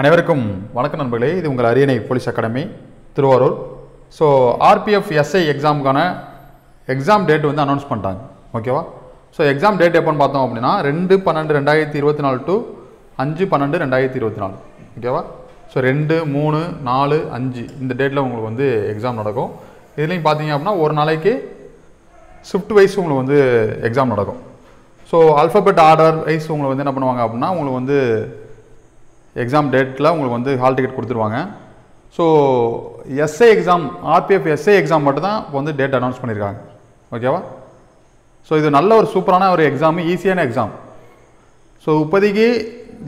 அனைவருக்கும் வணக்கம் நண்பர்களே. இது உங்கள் Ariyanai police academy Thiruvarur. So RPF SI எக்ஸாமுக்கான exam date வந்து அனௌன்ஸ் பண்ணிட்டாங்க. ஓகேவா ஸோ எக்ஸாம் டேட் எப்போன்னு பார்த்தோம் அப்படின்னா ரெண்டு பன்னெண்டு ரெண்டாயிரத்தி இருபத்தி நாலு டு அஞ்சு பன்னெண்டு ரெண்டாயிரத்தி இருபத்தி நாலு. ஓகேவா ஸோ ரெண்டு மூணு நாலு அஞ்சு இந்த டேட்டில் உங்களுக்கு வந்து எக்ஸாம் நடக்கும். இதுலேயும் பார்த்தீங்க அப்படின்னா ஒரு நாளைக்கு ஷிஃப்ட் வைஸ் உங்களுக்கு வந்து எக்ஸாம் நடக்கும். ஸோ அல்ஃபபெட் ஆர்டர் வைஸ் உங்களுக்கு வந்து என்ன பண்ணுவாங்க அப்படின்னா உங்களுக்கு வந்து எக்ஸாம் டேட்டில் உங்களுக்கு வந்து ஹால் டிக்கெட் கொடுத்துருவாங்க. So SI exam RPF SI exam மட்டும் தான் வந்து டேட் அனௌன்ஸ் பண்ணியிருக்காங்க ஓகேவா ஸோ இது நல்ல ஒரு சூப்பரான ஒரு எக்ஸாம் ஈஸியான எக்ஸாம் ஸோ இப்போதைக்கு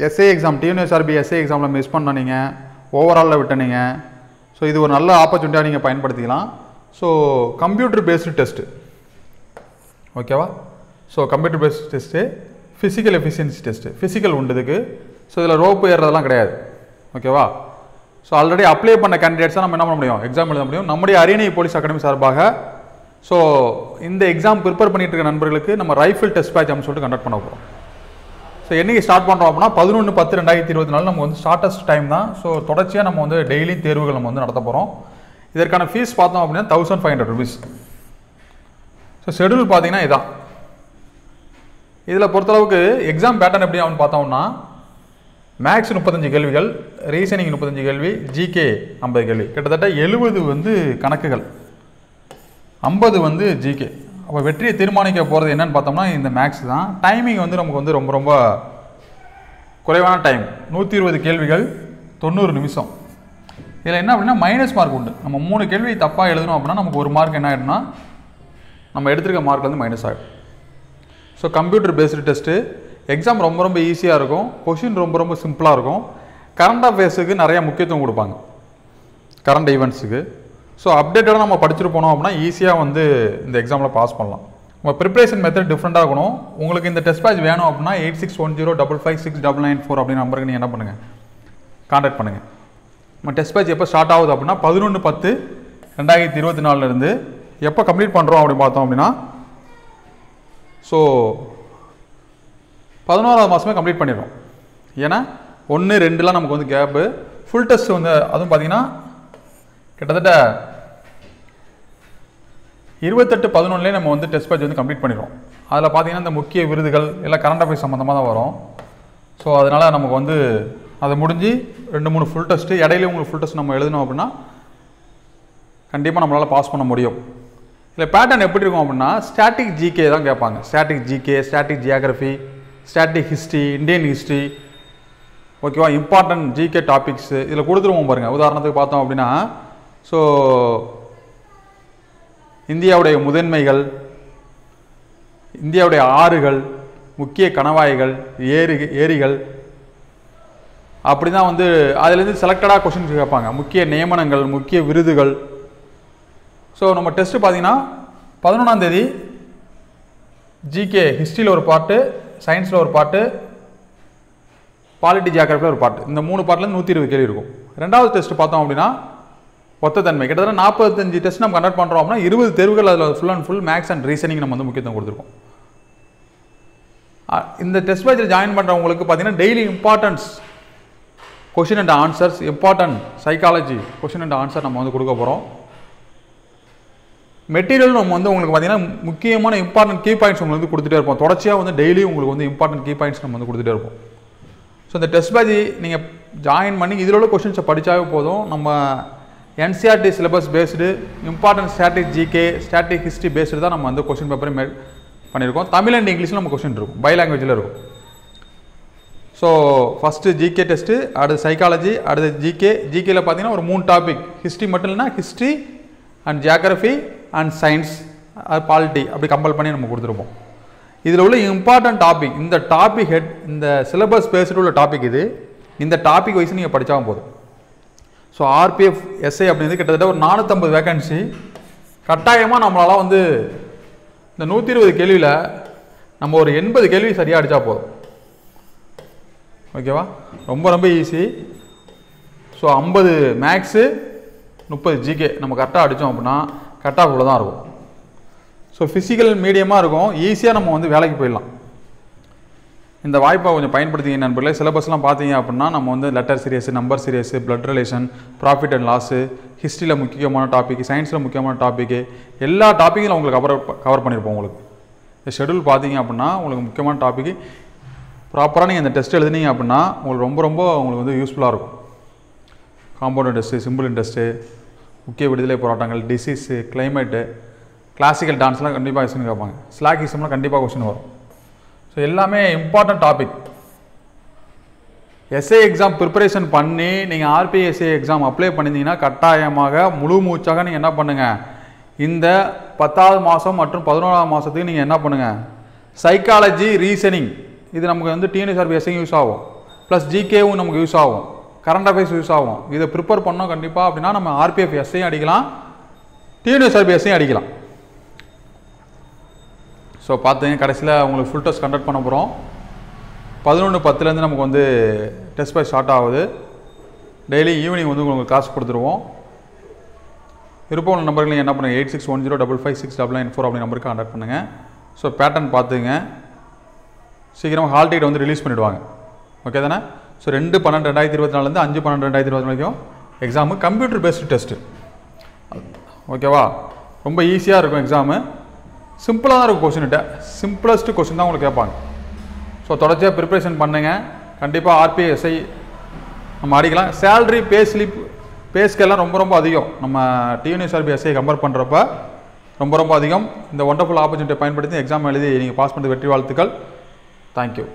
எஸ்ஐ எக்ஸாம் டிஎன்எஸ்ஆர்பி எஸ்ஐ எக்ஸாமில் மிஸ் பண்ண நீங்கள் ஓவராலில் விட்டனீங்க ஸோ இது ஒரு நல்ல ஆப்பர்ச்சுனிட்டியாக நீங்கள் பயன்படுத்திக்கலாம். ஸோ கம்ப்யூட்டர் பேஸ்டு டெஸ்ட்டு ஓகேவா so computer based test physical efficiency test physical உண்டு இதுக்கு ஸோ இதில் ரோப்பு ஏறுறதெல்லாம் கிடையாது. ஓகேவா ஸோ ஆல்ரெடி அப்ளை பண்ண கேண்டிடேட்ஸாக நம்ம என்ன பண்ண முடியும்? எக்ஸாம் எழுத முடியும். நம்முடைய அரியணை போலீஸ் அகாடமி சார்பாக ஸோ இந்த எக்ஸாம் ப்ரிப்பேர் பண்ணிட்டு இருக்க நண்பர்களுக்கு நம்ம ரைஃபிள் டெஸ்ட் பேட்ச் அப்படின்னு சொல்லிட்டு கண்டக்ட் பண்ண போகிறோம் ஸோ என்றைக்கு ஸ்டார்ட் பண்ணுறோம் அப்படின்னா பதினொன்று பத்து ரெண்டாயிரத்தி இருபத்தி நாலு நம்ம வந்து ஷார்ட்டஸ்ட் டைம் தான். ஸோ தொடர்ச்சியாக நம்ம வந்து டெய்லி தேர்வுகள் நம்ம வந்து நடத்த போகிறோம் இதற்கான ஃபீஸ் பார்த்தோம் அப்படின்னா thousand five hundred rupees so schedule பார்த்தீங்கன்னா இதான். இதில் பொறுத்தளவுக்கு எக்ஸாம் பேட்டர்ன் எப்படி ஆகும்னு பார்த்தோம்னா மேக்ஸ் முப்பத்தஞ்சு கேள்விகள் ரீசனிங் முப்பத்தஞ்சு கேள்வி ஜிகே ஐம்பது கேள்வி. கிட்டத்தட்ட எழுபது வந்து கணக்குகள். ஐம்பது வந்து ஜிகே அப்போ வெற்றியை தீர்மானிக்க போகிறது என்னன்னு பார்த்தோம்னா இந்த மேக்ஸ் தான். டைமிங் வந்து நமக்கு வந்து ரொம்ப ரொம்ப குறைவான டைம் நூற்றி இருபது கேள்விகள் தொண்ணூறு நிமிஷம். இதில் என்ன அப்படின்னா மைனஸ் மார்க் உண்டு. நம்ம மூணு கேள்வி தப்பாக எழுதணும் அப்படின்னா நமக்கு ஒரு மார்க் என்ன ஆகிடும்னா நம்ம எடுத்திருக்க மார்க் வந்து மைனஸ் ஆகிடும் so computer based test exam ரொம்ப ரொம்ப ஈஸியாக இருக்கும். கொஷின் ரொம்ப ரொம்ப சிம்பிளாக இருக்கும். கரண்ட் அஃபேர்ஸுக்கு நிறையா முக்கியத்துவம் கொடுப்பாங்க. கரண்ட் ஈவெண்ட்ஸுக்கு ஸோ அப்டேட்டடாக நம்ம படிச்சுட்டு போனோம் அப்படின்னா ஈஸியாக வந்து இந்த எக்ஸாமில் பாஸ் பண்ணலாம். நம்ம ப்ரிப்பரேஷன் மெத்தட் டிஃப்ரெண்ட்டாக இருக்கணும். உங்களுக்கு இந்த டெஸ்ட் பேட்ச் வேணும் அப்படின்னா eight six one zero double five six double nine four அப்படின்னு நம்பருக்கு நீங்கள் என்ன பண்ணுங்கள் கான்டாக்ட் பண்ணுங்கள் நம்ம டெஸ்ட் பேட்ச் எப்போ ஸ்டார்ட் ஆகுது அப்படின்னா பதினொன்று பத்து ரெண்டாயிரத்தி இருபத்தி நாலுலேருந்து எப்போ கம்ப்ளீட் பண்ணுறோம் அப்படின்னு பார்த்தோம் அப்படின்னா ஸோ பதினோராவது மாதமே கம்ப்ளீட் பண்ணிடுறோம். ஏன்னா ஒன்று ரெண்டுலாம் நமக்கு வந்து கேப்பு ஃபுல் டெஸ்ட் வந்து அதுவும் பார்த்தீங்கன்னா கிட்டத்தட்ட இருபத்தெட்டு பதினொன்றுலேயே நம்ம வந்து டெஸ்ட் பேட்ச் வந்து கம்ப்ளீட் பண்ணிடுறோம். அதில் பார்த்தீங்கன்னா இந்த முக்கிய விருதுகள் எல்லாம் கரண்ட் அஃபேர்ஸ் சம்மந்தமாக தான் வரும். ஸோ அதனால் நமக்கு வந்து அதை முடிஞ்சு ரெண்டு மூணு ஃபுல் டெஸ்ட்டு இடையில உங்களுக்கு ஃபுல் டெஸ்ட் நம்ம எழுதணும் அப்படின்னா கண்டிப்பாக நம்மளால் பாஸ் பண்ண முடியும். இல்லை பேட்டர்ன் எப்படி இருக்கும் அப்படின்னா ஸ்டாட்டிக் ஜிகே தான் கேட்பாங்க. Static GK static geography static history Indian history ஓகேவா இம்பார்ட்டன்ட் ஜிகே டாபிக்ஸு இதில் கொடுத்துருவோம் பாருங்கள் உதாரணத்துக்கு பார்த்தோம் அப்படின்னா ஸோ இந்தியாவுடைய முதன்மைகள் இந்தியாவுடைய ஆறுகள் முக்கிய கணவாய்கள் ஏரி ஏரிகள் அப்படி தான் வந்து அதுலேருந்து செலக்டடாக கொஷின்ஸ் கேட்பாங்க. முக்கிய நியமனங்கள் முக்கிய விருதுகள். ஸோ நம்ம டெஸ்ட்டு பார்த்தீங்கன்னா பதினொன்றாந்தேதி ஜிகே ஹிஸ்ட்ரியில் ஒரு பாட்டு சயின்ஸில் ஒரு பாட்டு பாலிட்டி ஜியாகிரபியில் ஒரு பாட்டு. இந்த மூணு பாட்டில் நூற்றி இருபது கேள்வி இருக்கும். ரெண்டாவது டெஸ்ட் பார்த்தோம் அப்படின்னா ஒத்தத்தன்மை கிட்டத்தட்ட நாற்பத்தஞ்சு டெஸ்ட் நம்ம கண்டக்ட் பண்ணுறோம் அப்படின்னா இருபது தேர்வுகள் அதில் full and full maths and reasoning நம்ம வந்து முக்கியத்துவம் கொடுத்துருக்கோம். இந்த டெஸ்ட் பேட்சில் ஜாயின் பண்ணுறவங்களுக்கு பார்த்தீங்கன்னா daily importance question and answers important psychology question and answer நம்ம வந்து கொடுக்க போகிறோம் மெட்டீரியல் நம்ம வந்து உங்களுக்கு பார்த்தீங்கன்னா முக்கியமான இம்பார்ட்டன்ட் கீ பாயிண்ட்ஸ் உங்களுக்கு வந்து கொடுத்துட்டே இருப்போம். தொடர்ச்சியாக வந்து டெய்லி உங்களுக்கு வந்து இம்பார்ட்டன்ட் கீ பாயிண்ட்ஸ் நம்ம வந்து கொடுத்துட்டே இருப்போம். ஸோ இந்த டெஸ்ட் பேட்ச் நீங்கள் ஜாயின் பண்ணி இதில் உள்ள கொஷின்ஸை படித்தாவே போதும். நம்ம NCERT syllabus based important static GK static history based தான் நம்ம வந்து கொஷின் பேப்பரை மே பண்ணியிருக்கோம். தமிழ் அண்ட் இங்கிலீஷில் நம்ம கொஷின் இருக்கும். பை லாங்குவேஜில் இருக்கும் ஸோ ஃபஸ்ட்டு ஜிகே டெஸ்ட்டு அடுத்து சைக்காலஜி அடுத்து ஜிகே ஜிகேயில் பார்த்தீங்கன்னா ஒரு மூணு டாபிக் ஹிஸ்ட்ரி மட்டும் இல்லைனா history and geography and science polity அப்படி கம்பல் பண்ணி நம்ம கொடுத்துருப்போம். இதில் உள்ள இம்பார்ட்டன்ட் டாபிக் இந்த டாபிக் ஹெட் இந்த சிலபஸ் பேஸ்டு உள்ள டாபிக் இது இந்த டாபிக் வைஸ் நீங்கள் படித்தாலும் போதும். ஸோ ஆர்பிஎஃப் எஸ்ஐ அப்படிங்கிறது கிட்டத்தட்ட ஒரு நானூற்றம்பது வேகன்சி கட்டாயமாக நம்மளால் வந்து இந்த நூற்றி இருபது கேள்வியில் நம்ம ஒரு எண்பது கேள்வி சரியாக அடித்தா போதும். ஓகேவா ரொம்ப ரொம்ப ஈஸி ஸோ ஐம்பது மேக்ஸு முப்பது ஜிகே நம்ம கரெக்டாக அடித்தோம் அப்படின்னா கட் ஆஃப் தான் இருக்கும். ஸோ ஃபிசிக்கல் மீடியமாக இருக்கும். ஈஸியாக நம்ம வந்து வேலைக்கு போயிடலாம். இந்த வாய்ப்பை கொஞ்சம் பயன்படுத்திங்க நண்பர்களே சிலபஸ்லாம் பார்த்தீங்க அப்படின்னா நம்ம வந்து letter series number series blood relation profit and loss ஹிஸ்ட்ரியில் முக்கியமான டாபிக் சயின்ஸில் முக்கியமான டாப்பிக்கு எல்லா டாப்பிக்கும் உங்களுக்கு கவர் கவர் பண்ணியிருப்போம் உங்களுக்கு. இந்த ஷெடியூல் பார்த்தீங்க அப்படின்னா உங்களுக்கு முக்கியமான டாப்பிக்கு ப்ராப்பராக நீங்கள் இந்த டெஸ்ட் எழுதுனீங்க அப்படின்னா உங்களுக்கு ரொம்ப ரொம்ப உங்களுக்கு வந்து யூஸ்ஃபுல்லாக இருக்கும். காம்பவுண்ட் டெஸ்ட்டு சிம்பிள் டெஸ்ட்டு முக்கிய விடுதலை போராட்டங்கள் டிசீஸு கிளைமேட்டு கிளாசிக்கல் டான்ஸ்லாம் கண்டிப்பாக கொஸ்டின் கேட்பாங்க. ஸ்லாகிசம்லாம் கண்டிப்பாக கொஸ்டின் வரும். ஸோ எல்லாமே important topic SA exam preparation பண்ணி நீங்கள் ஆர்பிஎஸ்ஏ எக்ஸாம் அப்ளை பண்ணியிருந்தீங்கன்னா கட்டாயமாக முழு மூச்சாக நீங்கள் என்ன பண்ணுங்கள் இந்த பத்தாவது மாதம் மற்றும் பதினோராம் மாதத்துக்கு நீங்கள் என்ன பண்ணுங்கள் சைக்காலஜி ரீசனிங் இது நமக்கு வந்து டிஎன்எஸ்ஆர்பி எஸ்ஐயும் யூஸ் ஆகும். ப்ளஸ் ஜிகேவும் நமக்கு யூஸ் ஆகும். கரண்ட் அஃபேர்ஸ் யூஸ் ஆகும். இதை ப்ரிப்பேர் பண்ணோம் கண்டிப்பாக அப்படின்னா நம்ம ஆர்பிஎஃப் எஸ்ஸையும் அடிக்கலாம். டிஎன்எஸ்ஆர்பிஎஸ்ஸையும் அடிக்கலாம். ஸோ பார்த்தீங்க. கடைசியில் உங்களுக்கு ஃபுல் டெஸ்ட் கண்டக்ட் பண்ண போகிறோம் பதினொன்று பத்துலேருந்து நமக்கு வந்து டெஸ்ட் பை ஸ்டார்ட் ஆகுது. டெய்லி ஈவினிங் வந்து உங்களுக்கு காசு கொடுத்துருவோம். விருப்பம் உள்ள நம்பருக்கு நீங்கள் என்ன பண்ணுங்கள் eight six one zero double five six double nine four அப்படி நம்பருக்கு கான்டாக்ட் பண்ணுங்கள் ஸோ பேட்டர்ன் பார்த்துங்க. சீக்கிரமாக ஹால் டிக்கெட் வந்து ரிலீஸ் பண்ணிவிடுவாங்க ஓகே தானே? ஸோ ரெண்டு பன்னெண்டு ரெண்டாயிரத்தி இருபத்தி நாலுலேருந்து அஞ்சு பன்னெண்டு ரெண்டாயிரத்தி இருபத்தி வரைக்கும் எக்ஸாமு கம்ப்யூட்டர் பேஸ்டு டெஸ்ட்டு ஓகேவா ரொம்ப ஈஸியாக இருக்கும் எக்ஸாமு சிம்பிளாக தான் இருக்கும் கொஸ்டின்கிட்ட சிம்பிளஸ்ட் கொஸ்டின் தான் உங்களுக்கு கேட்பாங்க. ஸோ தொடர்ச்சியாக ப்ரிப்ரேஷன் பண்ணுங்கள் கண்டிப்பாக ஆர்பிஎஸ்ஐ நம்ம அடிக்கலாம். சேல்ரி பே ஸ்லிப் பே ஸ்கேல்லாம் ரொம்ப ரொம்ப அதிகம். நம்ம டிஎன்எஸ்ஆர்பி எஸ்ஐ கம்பேர் பண்ணுறப்ப ரொம்ப ரொம்ப அதிகம். இந்த ஒண்டர்ஃபுல் ஆப்பர்ச்சுனிட்டியை பயன்படுத்தி எக்ஸாம் எழுதி நீங்கள் பாஸ் பண்ணுறது வெற்றி வாழ்த்துக்கள். தேங்க்யூ